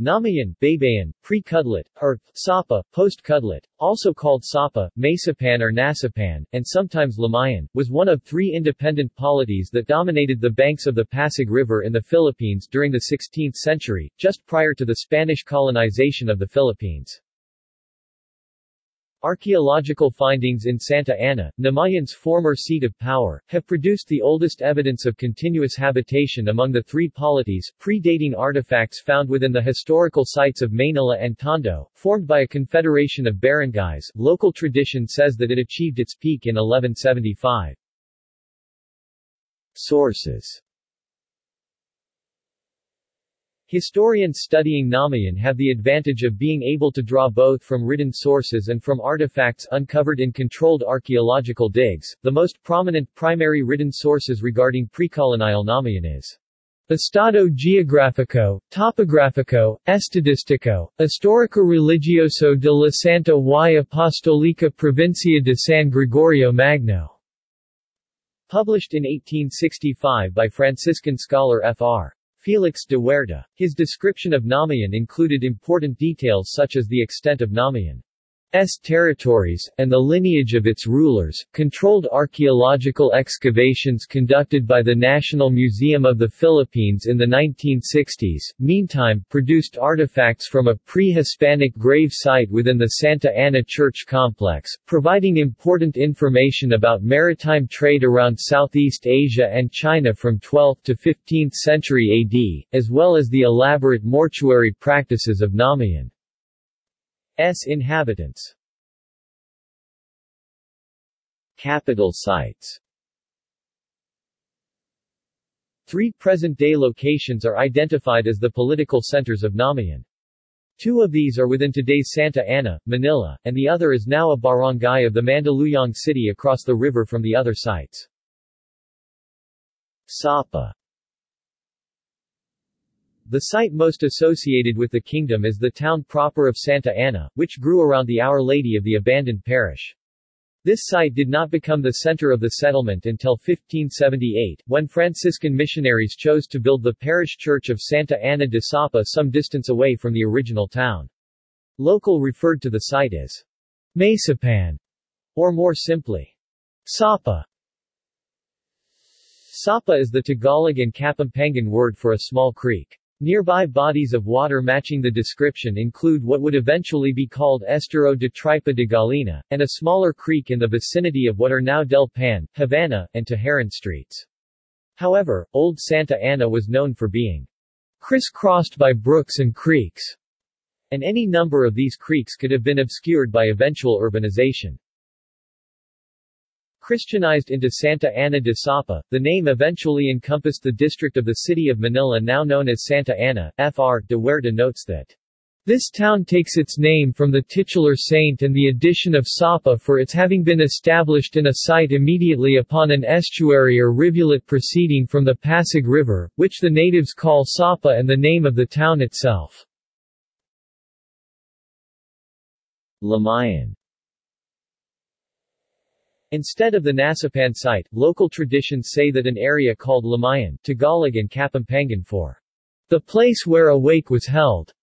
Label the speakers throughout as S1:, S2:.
S1: Namayan, Baybayin, pre-Kudlit, or Sapa, post-Kudlit, also called Sapa, Maysapan or Nasapan, and sometimes Lamayan, was one of three independent polities that dominated the banks of the Pasig River in the Philippines during the 16th century, just prior to the Spanish colonization of the Philippines. Archaeological findings in Santa Ana, Namayan's former seat of power, have produced the oldest evidence of continuous habitation among the three polities, predating artifacts found within the historical sites of Manila and Tondo, formed by a confederation of barangays. Local tradition says that it achieved its peak in 1175. Sources Historians studying Namayan have the advantage of being able to draw both from written sources and from artifacts uncovered in controlled archaeological digs. The most prominent primary written sources regarding precolonial Namayan is Estado Geográfico, Topográfico, Estadístico, Histórico Religioso de la Santa y Apostólica Provincia de San Gregorio Magno, published in 1865 by Franciscan scholar Fr. Felix de Huerta. His description of Namayan included important details such as the extent of Namayan S territories, and the lineage of its rulers. Controlled archaeological excavations conducted by the National Museum of the Philippines in the 1960s, meantime, produced artifacts from a pre-Hispanic grave site within the Santa Ana Church complex, providing important information about maritime trade around Southeast Asia and China from 12th to 15th century AD, as well as the elaborate mortuary practices of Namayan. S inhabitants Capital sites Three present-day locations are identified as the political centers of Namayan. Two of these are within today's Santa Ana, Manila, and the other is now a barangay of the Mandaluyong city across the river from the other sites. Sapa the site most associated with the kingdom is the town proper of Santa Ana, which grew around the Our Lady of the abandoned parish. This site did not become the center of the settlement until 1578, when Franciscan missionaries chose to build the parish church of Santa Ana de Sapa some distance away from the original town. Local referred to the site as Maysapan, or more simply, Sapa. Sapa is the Tagalog and Kapampangan word for a small creek. Nearby bodies of water matching the description include what would eventually be called Estero de Tripa de Gallina, and a smaller creek in the vicinity of what are now Del Pan, Havana, and Teheran streets. However, Old Santa Ana was known for being crisscrossed by brooks and creeks, and any number of these creeks could have been obscured by eventual urbanization. Christianized into Santa Ana de Sapa, the name eventually encompassed the district of the city of Manila now known as Santa Ana. Fr. de Huerta notes that this town takes its name from the titular saint and the addition of Sapa for its having been established in a site immediately upon an estuary or rivulet proceeding from the Pasig River, which the natives call Sapa and the name of the town itself. Lamayan Instead of the Nasapan site, local traditions say that an area called Lamayan Tagalog and Kapampangan for the place where a wake was held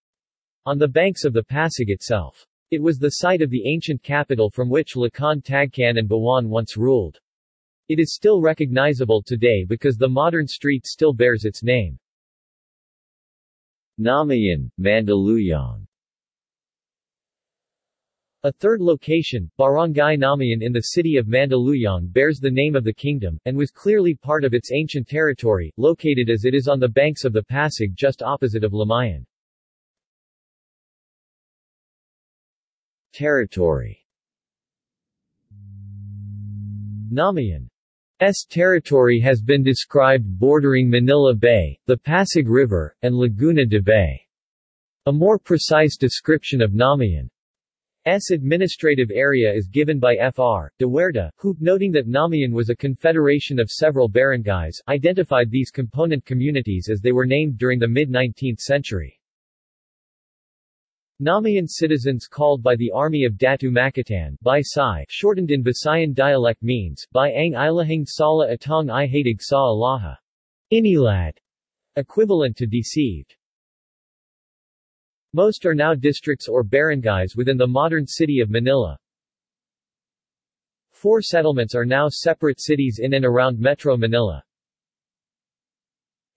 S1: on the banks of the Pasig itself. It was the site of the ancient capital from which Lacan Tagcan and Buwan once ruled. It is still recognizable today because the modern street still bears its name. Namayan, Mandaluyong a third location, Barangay Namayan in the city of Mandaluyong bears the name of the kingdom, and was clearly part of its ancient territory, located as it is on the banks of the Pasig just opposite of Lamayan. Territory Namayan's territory has been described bordering Manila Bay, the Pasig River, and Laguna de Bay. A more precise description of Namayan S administrative area is given by Fr. de Huerta, who, noting that Namayan was a confederation of several barangays, identified these component communities as they were named during the mid-19th century. Namayan citizens called by the army of Datu Makatan Sai, shortened in Visayan dialect means, by ang ilahing sala atong i hatig sa alaha, inilad, equivalent to deceived. Most are now districts or barangays within the modern city of Manila. Four settlements are now separate cities in and around Metro Manila.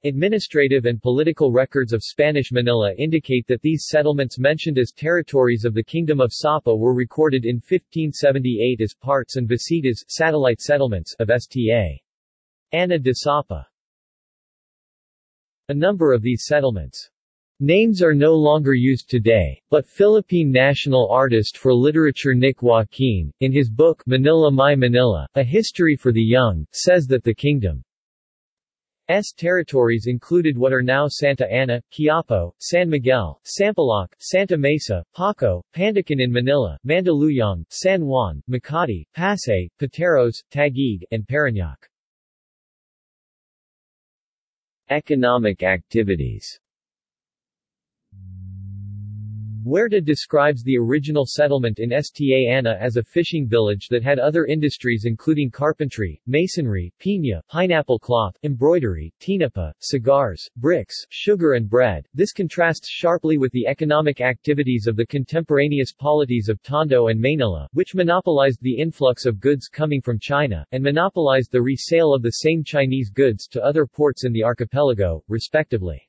S1: Administrative and political records of Spanish Manila indicate that these settlements mentioned as territories of the Kingdom of Sapa were recorded in 1578 as parts and visitas satellite settlements of Sta. Ana de Sapa. A number of these settlements Names are no longer used today, but Philippine national artist for literature Nick Joaquin, in his book Manila My Manila, A History for the Young, says that the kingdom S territories included what are now Santa Ana, Quiapo, San Miguel, Sampaloc, Santa Mesa, Paco, Pandacan in Manila, Mandaluyong, San Juan, Makati, Pasay, Pateros, Taguig, and Parañaque. Economic activities Huerta describes the original settlement in Sta Ana as a fishing village that had other industries including carpentry, masonry, piña, pineapple cloth, embroidery, tinapa, cigars, bricks, sugar and bread. This contrasts sharply with the economic activities of the contemporaneous polities of Tondo and Manila, which monopolized the influx of goods coming from China, and monopolized the resale of the same Chinese goods to other ports in the archipelago, respectively.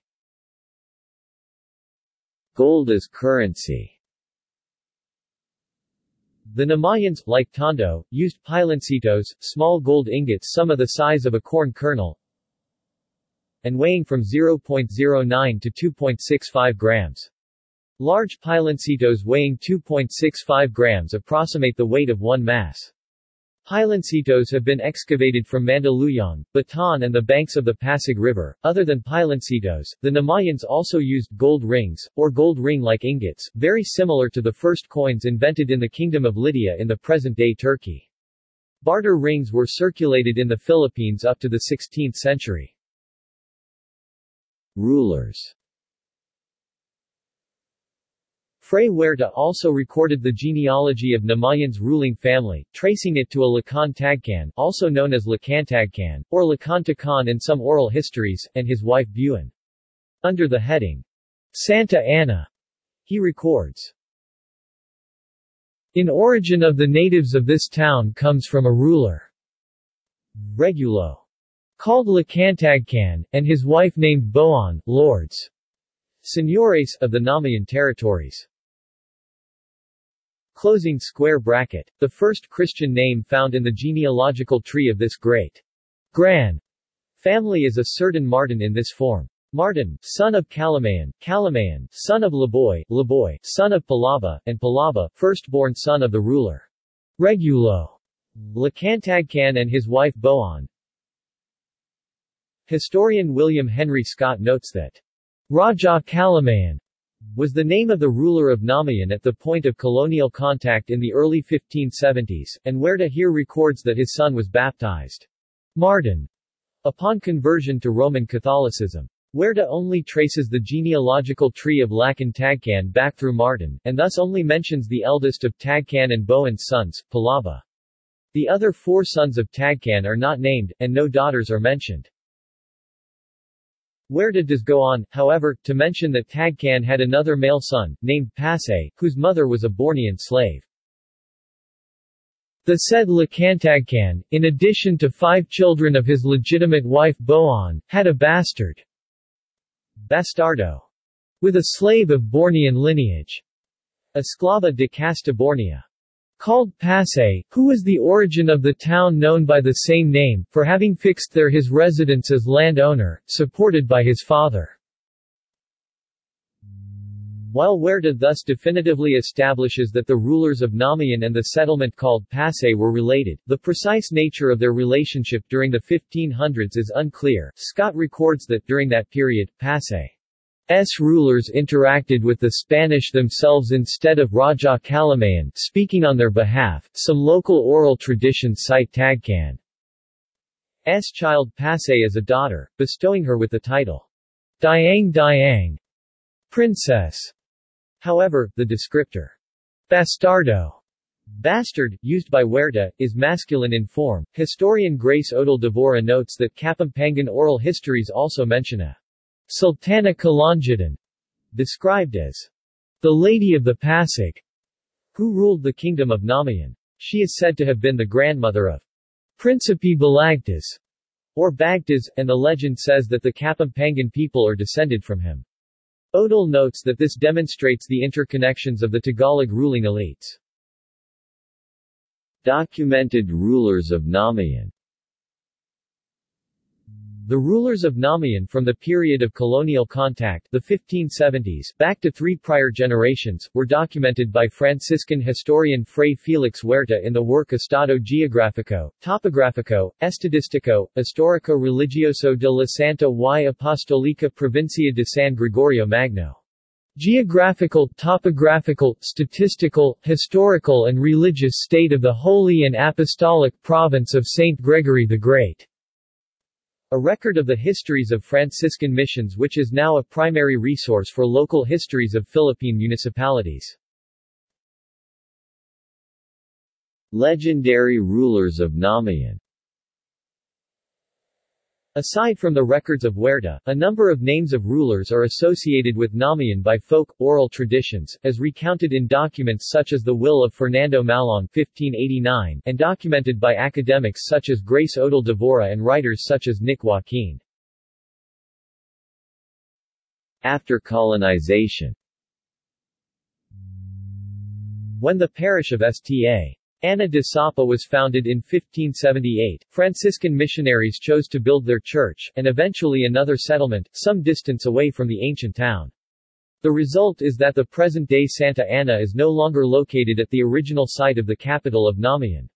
S1: Gold as currency The Namayans, like Tondo, used piloncitos, small gold ingots some of the size of a corn kernel, and weighing from 0.09 to 2.65 grams. Large piloncitos weighing 2.65 grams approximate the weight of one mass. Piloncitos have been excavated from Mandaluyong, Bataan and the banks of the Pasig River. Other than piloncitos, the Namayans also used gold rings, or gold ring-like ingots, very similar to the first coins invented in the Kingdom of Lydia in the present-day Turkey. Barter rings were circulated in the Philippines up to the 16th century. Rulers Fray Huerta also recorded the genealogy of Namayan's ruling family, tracing it to a Lacan Tagcan, also known as Lacantagcan, or Lacan Takan in some oral histories, and his wife Buin. Under the heading, Santa Ana, he records, In origin of the natives of this town comes from a ruler, Regulo, called Lacantagcan, and his wife named Boan, lords, Señores, of the Namayan territories. Closing square bracket. The first Christian name found in the genealogical tree of this great Gran family is a certain Martin in this form. Martin, son of Calamayan, Calamayan, son of Laboy, Laboy, son of Palaba, and Palaba, firstborn son of the ruler. Regulo. Lacantagcan and his wife Boan. Historian William Henry Scott notes that Raja Calamayan was the name of the ruler of Namayan at the point of colonial contact in the early 1570s, and Huerta here records that his son was baptized Martin upon conversion to Roman Catholicism. Huerta only traces the genealogical tree of Lacan Tagcan back through Martin, and thus only mentions the eldest of Tagcan and Boan's sons, Palaba. The other four sons of Tagcan are not named, and no daughters are mentioned. Huerta does go on, however, to mention that Tagcan had another male son, named Pasay, whose mother was a Bornean slave. The said Lacantagcan, in addition to five children of his legitimate wife Boan, had a bastard, Bastardo, with a slave of Bornean lineage, Esclava de Casta Bornea. Called Pasay, who was the origin of the town known by the same name, for having fixed there his residence as landowner, supported by his father. While Huerta thus definitively establishes that the rulers of Namayan and the settlement called Pasay were related, the precise nature of their relationship during the 1500s is unclear. Scott records that, during that period, Pasay S rulers interacted with the Spanish themselves instead of Raja Calamayan speaking on their behalf. Some local oral traditions cite Tagcan's child Pasay as a daughter, bestowing her with the title Dayang Dayang, princess. However, the descriptor bastardo, bastard, used by Huerta, is masculine in form. Historian Grace Odal Devora notes that Kapampangan oral histories also mention a Sultana Kalangitan, described as the Lady of the Pasig, who ruled the kingdom of Namayan. She is said to have been the grandmother of Principe Balagtas, or Bagtas, and the legend says that the Kapampangan people are descended from him. Odal notes that this demonstrates the interconnections of the Tagalog ruling elites. Documented rulers of Namayan the rulers of Namayan from the period of colonial contact the 1570s back to three prior generations, were documented by Franciscan historian Fray Felix Huerta in the work Estado Geográfico, Topográfico, Estadístico, Histórico Religioso de la Santa y Apostolica Provincia de San Gregorio Magno. Geographical, topographical, statistical, historical and religious state of the Holy and Apostolic Province of St. Gregory the Great. A record of the histories of Franciscan missions which is now a primary resource for local histories of Philippine municipalities. Legendary rulers of Namayan Aside from the records of Huerta, a number of names of rulers are associated with Namayan by folk, oral traditions, as recounted in documents such as the Will of Fernando Malong 1589, and documented by academics such as Grace Odal Devora and writers such as Nick Joaquin. After colonization When the parish of Sta. Ana de Sapa was founded in 1578. Franciscan missionaries chose to build their church, and eventually another settlement, some distance away from the ancient town. The result is that the present-day Santa Ana is no longer located at the original site of the capital of Namayan.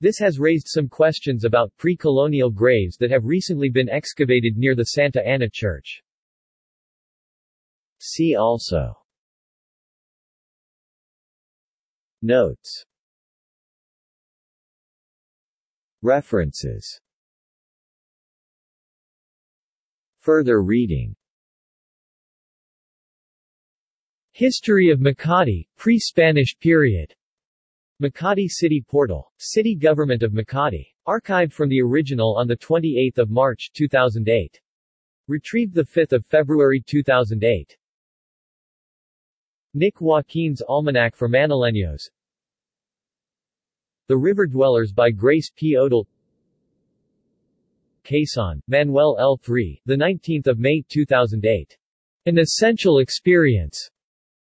S1: This has raised some questions about pre-colonial graves that have recently been excavated near the Santa Ana Church. See also Notes References Further reading History of Makati, pre-Spanish period. Makati City Portal. City Government of Makati. Archived from the original on 28 March 2008. Retrieved 5 February 2008. Nick Joaquin's Almanac for Manileños the River Dwellers by Grace P. Odal Quezon, Manuel L. 3, 19 May 2008. An Essential Experience.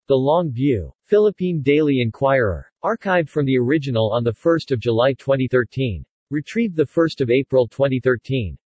S1: The Long View. Philippine Daily Inquirer. Archived from the original on 1 July 2013. Retrieved 1 April 2013.